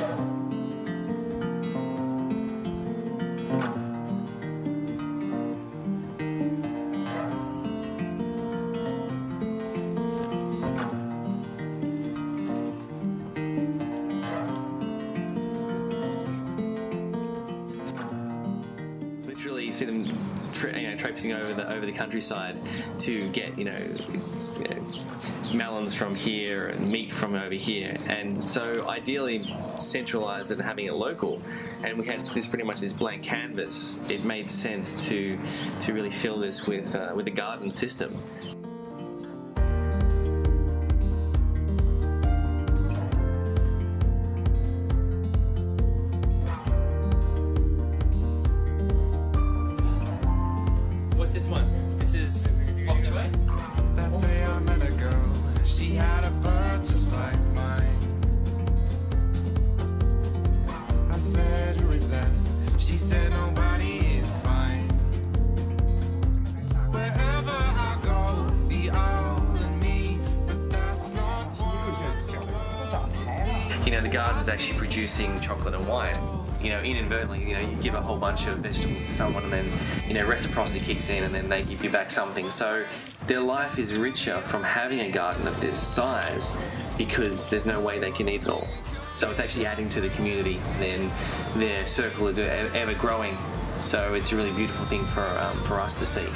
Thank you. See them tra- you know, traipsing over the over the countryside to get you know, you know melons from here and meat from over here. And so ideally centralized and having it local. And we had this pretty much this blank canvas. It made sense to to really fill this with uh, with a garden system one? This is bok choy. That day I met a girl, she had a bird just like mine. I said, Who is that? She said, You know, the garden's actually producing chocolate and wine. You know, inadvertently, you know, you give a whole bunch of vegetables to someone and then, you know, reciprocity kicks in and then they give you back something. So their life is richer from having a garden of this size because there's no way they can eat it all. So it's actually adding to the community. Then their circle is ever growing. So it's a really beautiful thing for, um, for us to see.